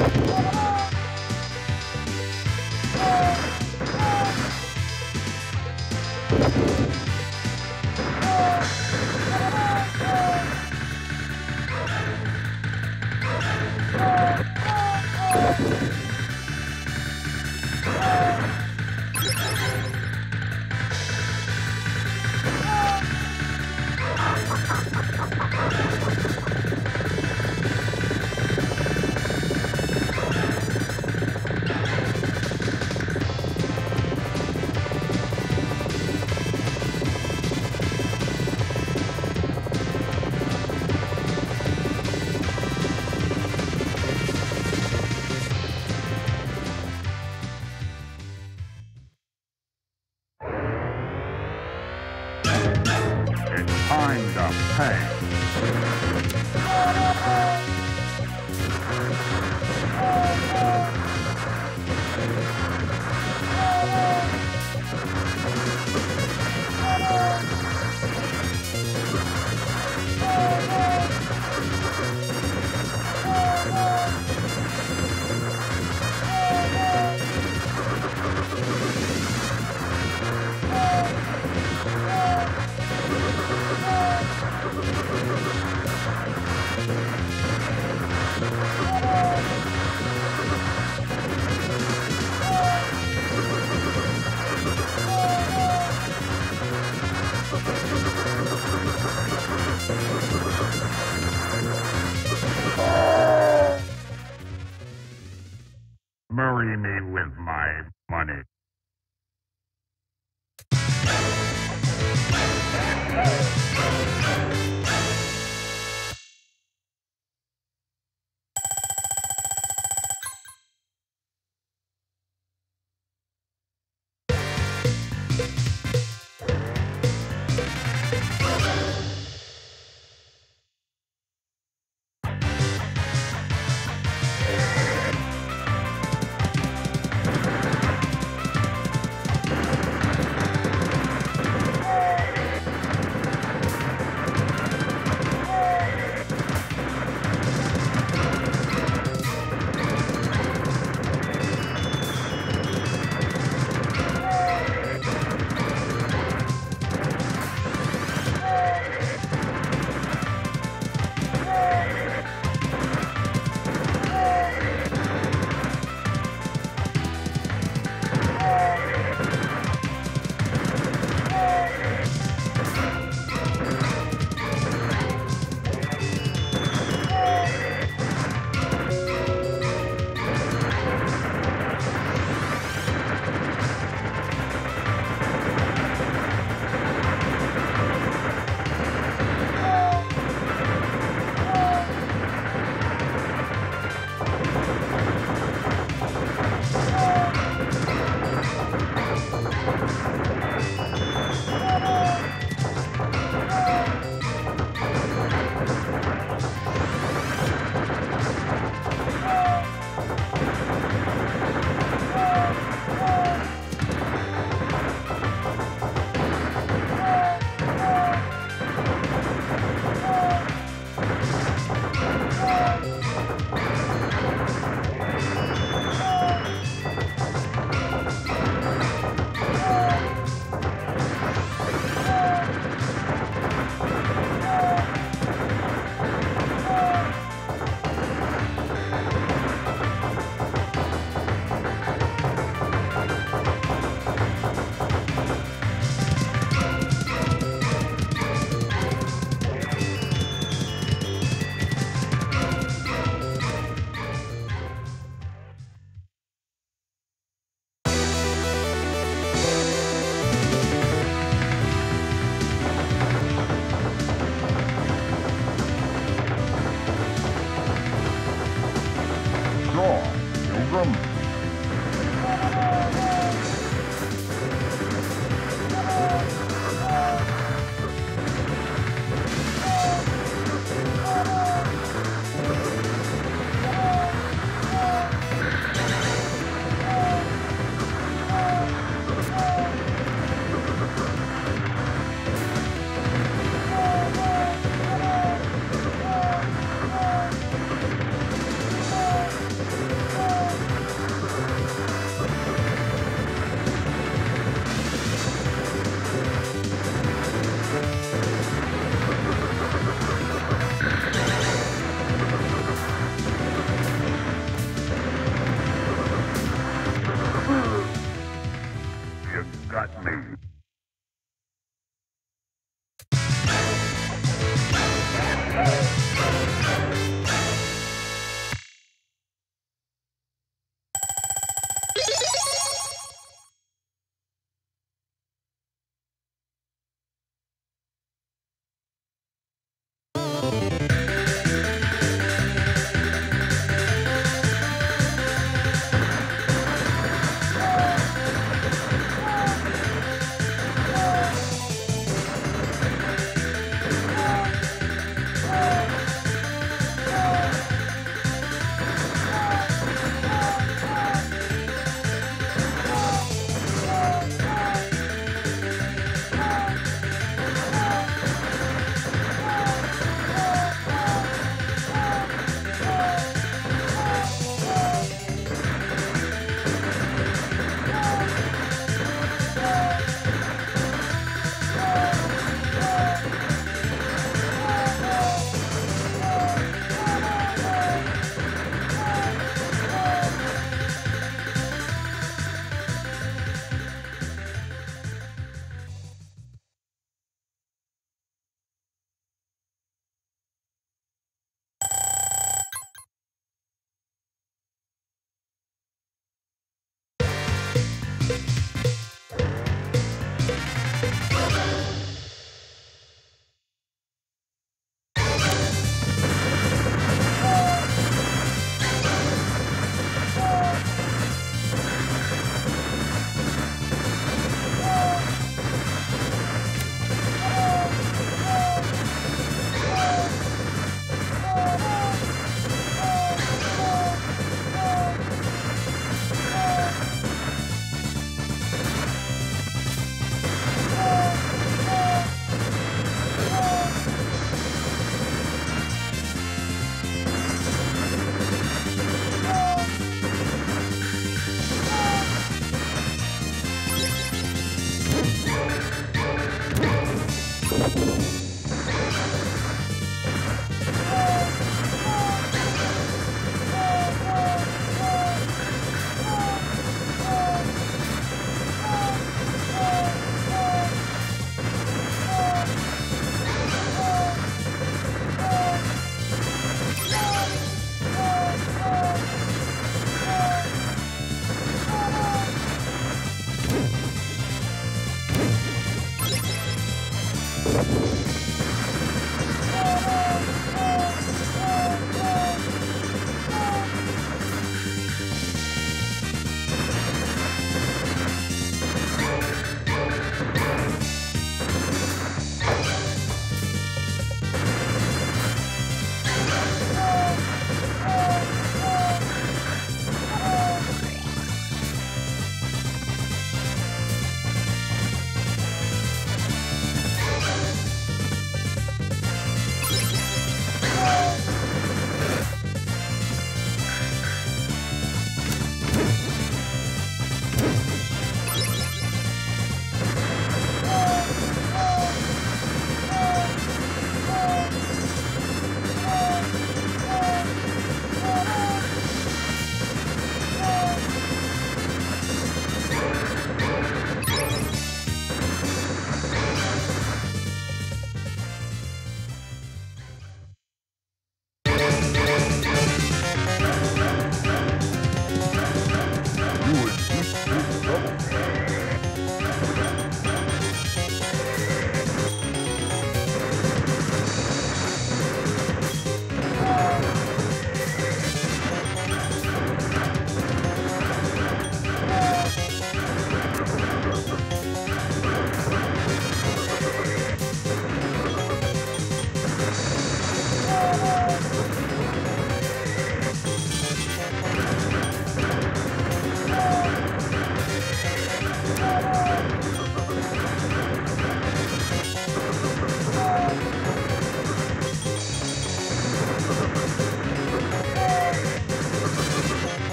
Vamos! Time to Jamie Wimp.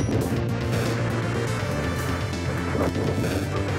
Thank you.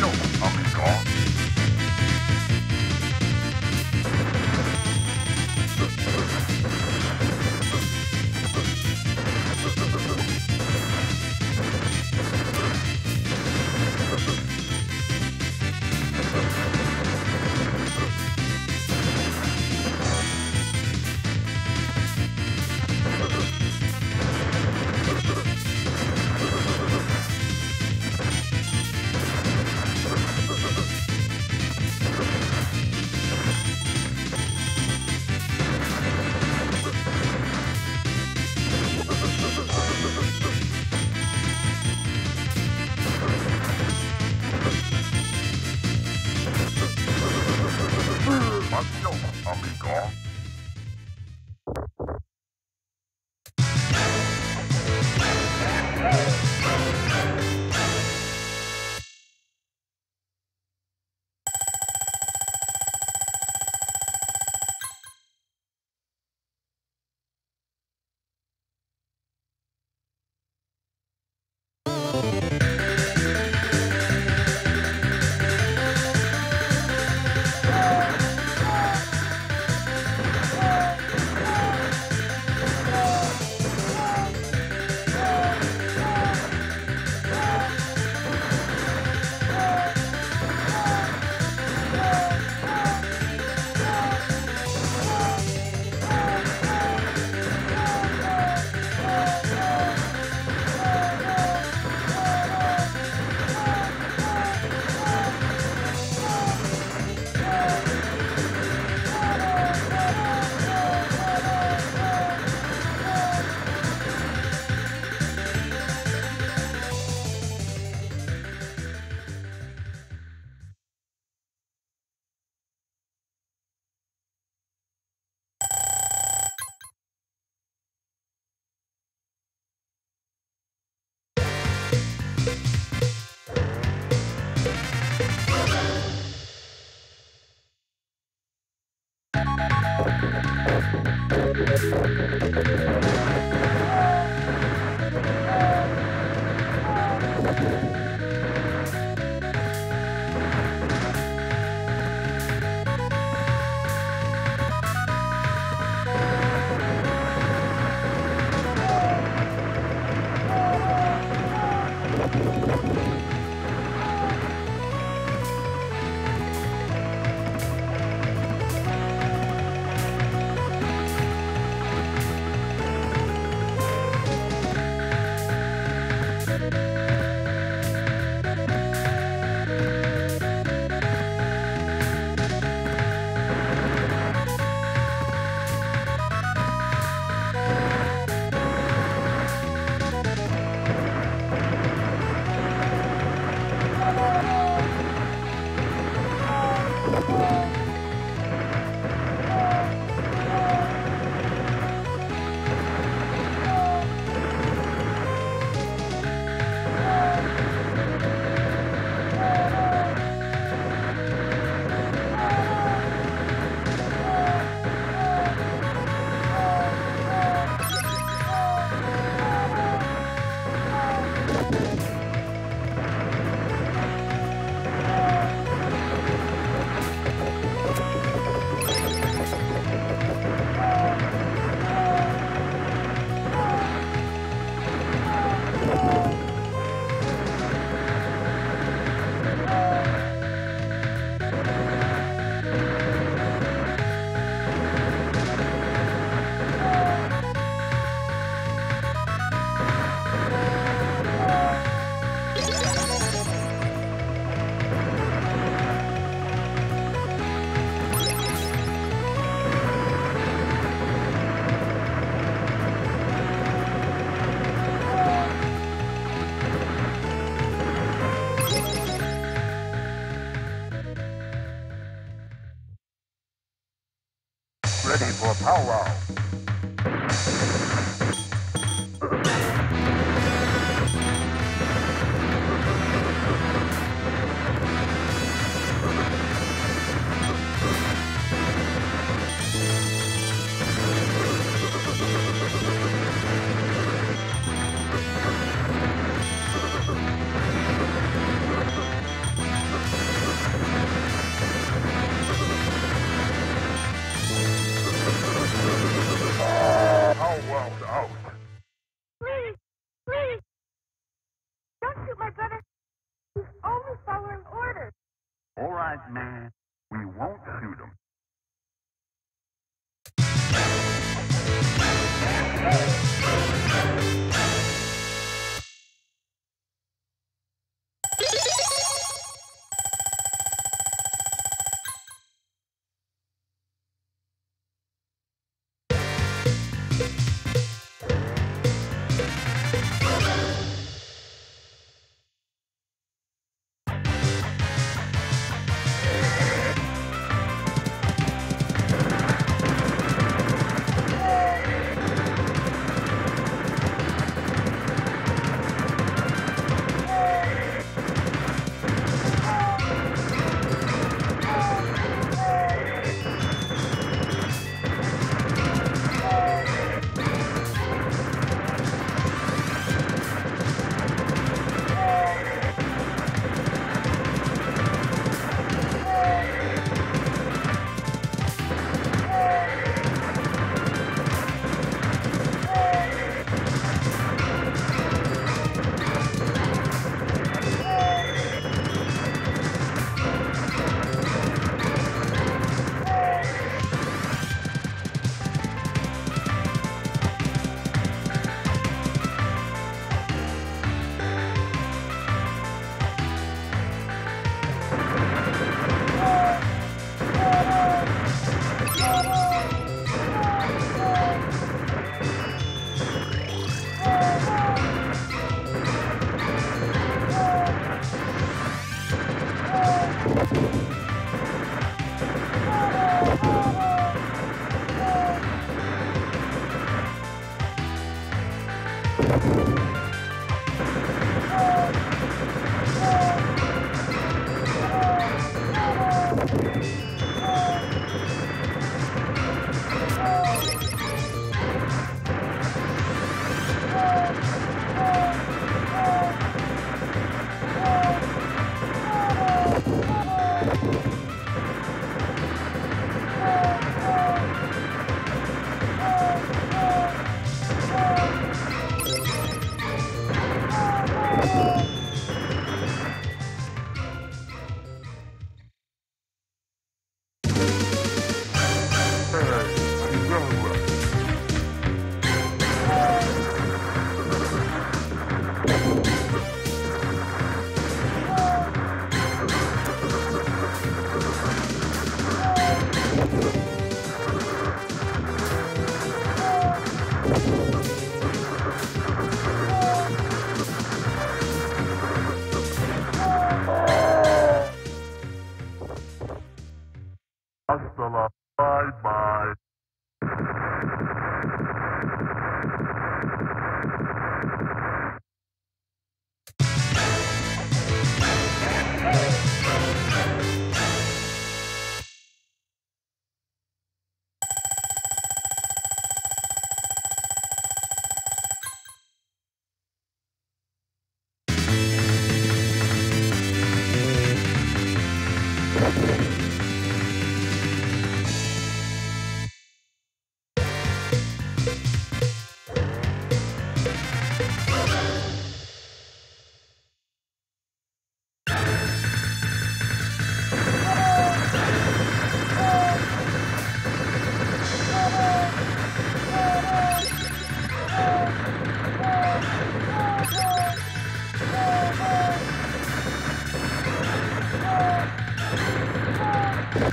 no. Adiós, amigo. Ready for powwow. Hasta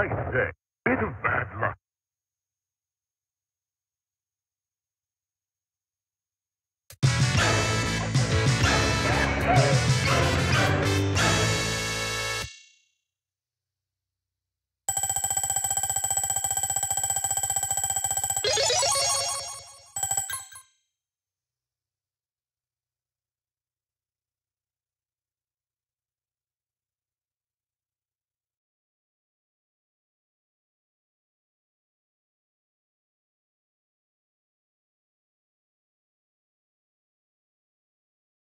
I say, bit of bad luck.